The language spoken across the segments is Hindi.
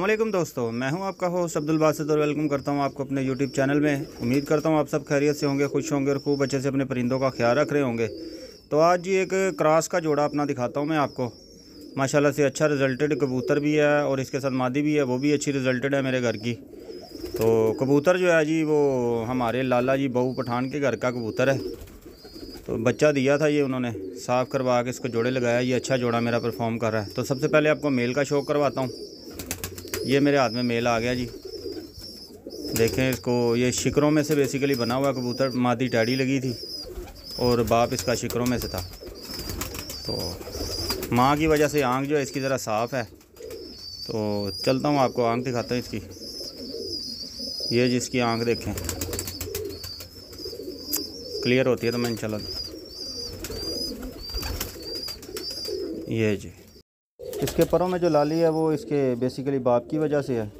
वालेकुम दोस्तों, मैं हूँ आपका होस्ट अब्दुल बासित और वेलकम करता हूँ आपको अपने यूट्यूब चैनल में। उम्मीद करता हूँ आप सब खैरियत से होंगे, खुश होंगे और खूब अच्छे से अपने परिंदों का ख्याल रख रहे होंगे। तो आज जी एक क्रॉस का जोड़ा अपना दिखाता हूँ मैं आपको। माशाल्लाह से अच्छा रिजल्टेड कबूतर भी है और इसके साथ मादी भी है, वो भी अच्छी रिजल्टेड है मेरे घर की। तो कबूतर जो है जी, वो हमारे लाला जी बहू पठान के घर का कबूतर है। तो बच्चा दिया था ये उन्होंने, साफ़ करवा के इसको जोड़े लगाया, ये अच्छा जोड़ा मेरा परफॉर्म कर रहा है। तो सबसे पहले आपको मेल का शौक करवाता हूँ। ये मेरे हाथ में मेल आ गया जी। देखें इसको, ये शिकरों में से बेसिकली बना हुआ कबूतर, मादी टैडी लगी थी और बाप इसका शिकरों में से था। तो माँ की वजह से आँख जो है इसकी ज़रा साफ़ है। तो चलता हूँ आपको, आँख दिखाता हूँ इसकी। ये जिसकी आँख देखें। क्लियर होती है तो मैं इंशाल्लाह ये जी। इसके परों में जो लाली है, वो इसके बेसिकली बाप की वजह से है,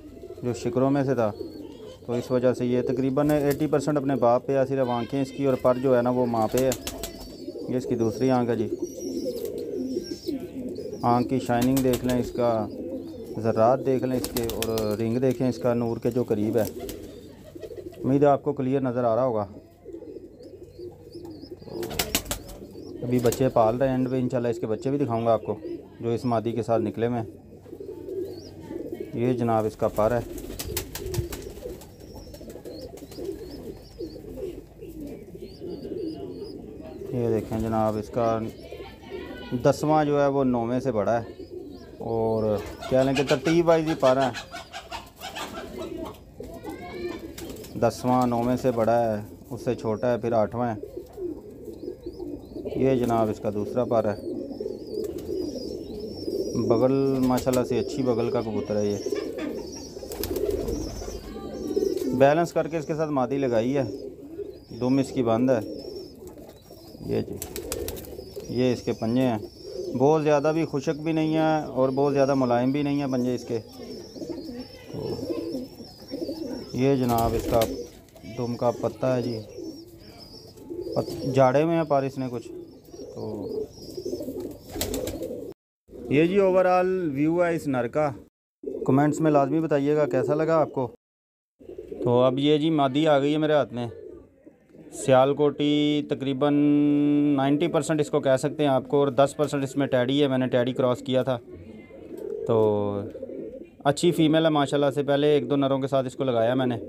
जो शिकरों में से था। तो इस वजह से ये तकरीबन 80 परसेंट अपने बाप पे है सिर्फ़ आँखें इसकी और पर जो है ना, वो माँ पे है। ये इसकी दूसरी आँख है जी। आँख की शाइनिंग देख लें इसका, ज़रात देख लें इसके और रिंग देखें इसका नूर के जो करीब है। उम्मीद है आपको क्लियर नज़र आ रहा होगा। अभी बच्चे पाल रहे हैं एंड पे इंशाल्लाह इसके बच्चे भी दिखाऊँगा आपको। जो इस मादी के साथ निकले में। ये जनाब इसका पर है। ये देखें जनाब, इसका दसवां जो है वो नौवें से बड़ा है। और क्या लें कि तरतीब वाइज ही पर है। दसवां, नौवें से बड़ा है, उससे छोटा है, फिर आठवां है। ये जनाब इसका दूसरा पर है। बगल, माशाल्लाह से अच्छी बगल का कबूतर है ये। बैलेंस करके इसके साथ मादी लगाई है। दुम इसकी बंद है। ये जी, ये इसके पंजे हैं। बहुत ज़्यादा भी खुशक भी नहीं है और बहुत ज़्यादा मुलायम भी नहीं है पंजे इसके। तो ये जनाब इसका दुम का पत्ता है जी। जाड़े में है पारिस ने कुछ। तो ये जी ओवरऑल व्यू है इस नर का। कमेंट्स में लाजमी बताइएगा, कैसा लगा आपको? तो अब ये जी मादी आ गई है मेरे हाथ में। सियालकोटी तकरीबन 90 परसेंट इसको कह सकते हैं आपको और 10 परसेंट इसमें टैडी है, मैंने टैडी क्रॉस किया था। तो अच्छी फ़ीमेल है, माशाल्लाह से पहले एक दो नरों के साथ इसको लगाया मैंने।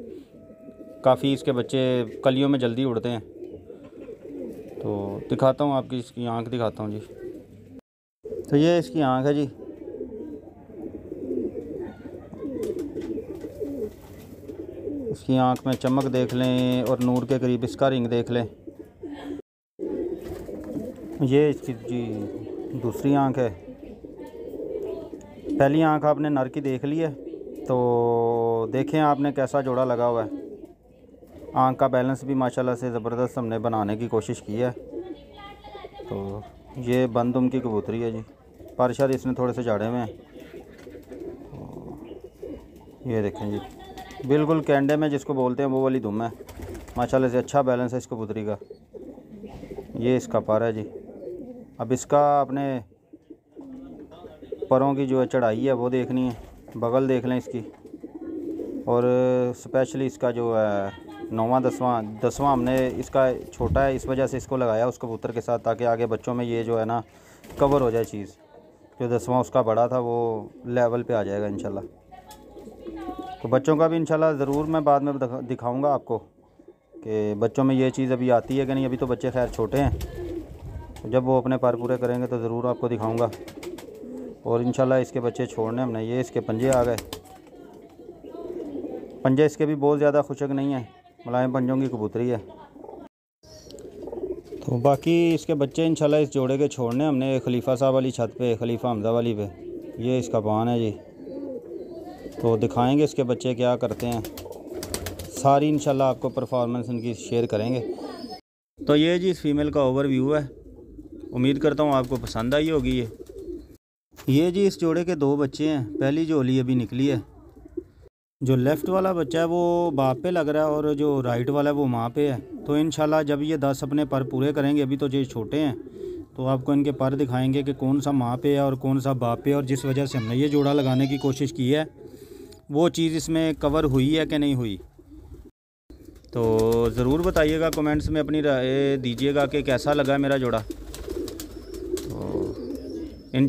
काफ़ी इसके बच्चे कलियों में जल्दी उड़ते हैं। तो दिखाता हूँ आपकी, इसकी आँख दिखाता हूँ जी। तो ये इसकी आँख है जी। इसकी आँख में चमक देख लें और नूर के करीब इसका रिंग देख लें। ये इसकी जी दूसरी आँख है। पहली आँख आपने नर की देख ली है तो देखें आपने कैसा जोड़ा लगा हुआ है। आँख का बैलेंस भी माशाल्लाह से ज़बरदस्त हमने बनाने की कोशिश की है। ये बंद उम की कबूतरी है जी। परशद इसने थोड़े से जाड़े में। ये देखें जी। बिल्कुल कैंडे में जिसको बोलते हैं, वो वाली दुम है। माशाल्लाह से अच्छा बैलेंस है इस कबूतरी का। ये इसका पर है जी। अब इसका अपने परों की जो है चढ़ाई है, वो देखनी है। बगल देख लें इसकी। और स्पेशली इसका जो है, नौवा, दसवां दसवां हमने इसका छोटा है, इस वजह से इसको लगाया उस कबूतर के साथ ताकि आगे बच्चों में ये जो है ना कवर हो जाए चीज़। जो दसवां उसका बड़ा था, वो लेवल पे आ जाएगा इंशाल्लाह। तो बच्चों का भी इंशाल्लाह ज़रूर मैं बाद में दिखाऊँगा आपको कि बच्चों में ये चीज़ अभी आती है कि नहीं। अभी तो बच्चे खैर छोटे हैं। तो जब वो अपने पार पूरे करेंगे तो ज़रूर आपको दिखाऊँगा। और इंशाल्लाह इसके बच्चे छोड़ने हमने, ये इसके पंजे आ गए। पंजे इसके भी बहुत ज़्यादा खुशक नहीं है। मुलायम पंजों की कबूतरी है। तो बाकी इसके बच्चे इंशाल्लाह इस जोड़े के छोड़ने। हमने खलीफा साहब वाली छत पे, खलीफा हमजा वाली पे। ये इसका पान है जी। तो दिखाएँगे इसके बच्चे क्या करते हैं। सारी इंशाल्लाह आपको परफॉर्मेंस इनकी शेयर करेंगे। तो ये जी इस फीमेल का ओवरव्यू है। उम्मीद करता हूँ आपको पसंद आई होगी ये। ये जी इस जोड़े के दो बच्चे हैं। पहली जोली अभी निकली है। जो लेफ़्ट वाला बच्चा है, वो बाप पे लग रहा है और जो राइट वाला है, वो माँ पे है। तो इन जब ये दस अपने पर पूरे करेंगे, अभी तो ये छोटे हैं तो आपको इनके पर दिखाएँगे कि कौन सा माँ पे है और कौन सा बाप पे और जिस वजह से हमने ये जोड़ा लगाने की कोशिश की है, वो चीज़ इसमें कवर हुई है कि नहीं हुई? तो ज़रूर बताइएगा कमेंट्स में अपनी राय दीजिएगा कि कैसा लगा मेरा जोड़ा। तो इन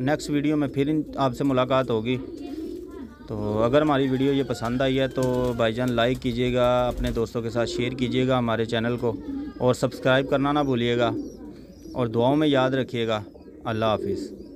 नेक्स्ट वीडियो में फिर आपसे मुलाकात होगी। तो अगर हमारी वीडियो ये पसंद आई है तो भाईजान लाइक कीजिएगा, अपने दोस्तों के साथ शेयर कीजिएगा हमारे चैनल को और सब्सक्राइब करना ना भूलिएगा और दुआओं में याद रखिएगा। अल्लाह हाफिज़।